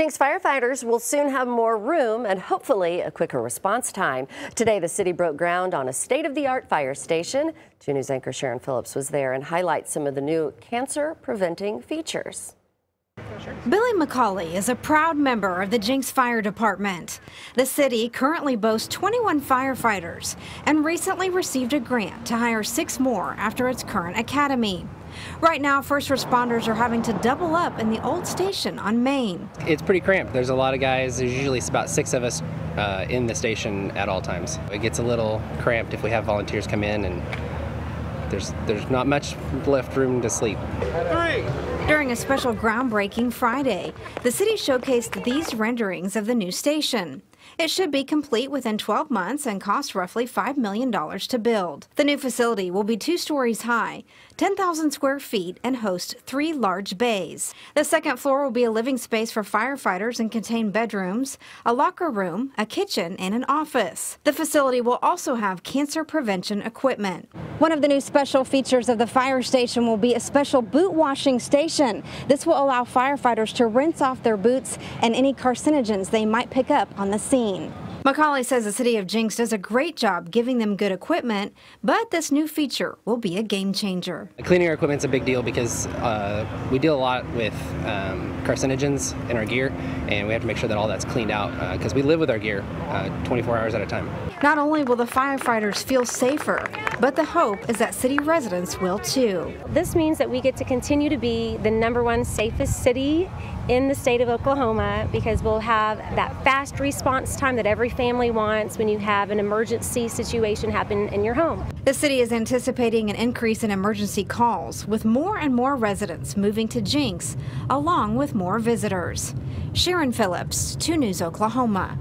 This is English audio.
Jenks firefighters will soon have more room and hopefully a quicker response time. Today, the city broke ground on a state-of-the-art fire station. 2 News anchor Sharon Phillips was there and highlights some of the new cancer-preventing features. Billy McCauley is a proud member of the Jenks Fire Department. The city currently boasts 21 firefighters and recently received a grant to hire six more after its current academy. Right now, first responders are having to double up in the old station on Main. It's pretty cramped. There's a lot of guys. There's usually about six of us uh, in the station at all times. It gets a little cramped if we have volunteers come in and there's there's not much left room to sleep. During a special groundbreaking Friday, the city showcased these renderings of the new station. It should be complete within 12 months and cost roughly $5 million to build. The new facility will be two stories high, 10,000 square feet, and host three large bays. The second floor will be a living space for firefighters and contain bedrooms, a locker room, a kitchen, and an office. The facility will also have cancer prevention equipment. One of the new special features of the fire station will be a special boot washing station. This will allow firefighters to rinse off their boots and any carcinogens they might pick up on the scene. McCauley says the city of Jenks does a great job giving them good equipment, but this new feature will be a game changer. Cleaning our equipment is a big deal because uh, we deal a lot with um, carcinogens in our gear, and we have to make sure that all that's cleaned out because uh, we live with our gear uh, 24 hours at a time. Not only will the firefighters feel safer, but the hope is that city residents will too. This means that we get to continue to be the number one safest city in the state of Oklahoma because we'll have that fast response time that every family wants when you have an emergency situation happen in your home. The city is anticipating an increase in emergency calls with more and more residents moving to Jenks along with more visitors. Sharon Phillips, 2 News Oklahoma.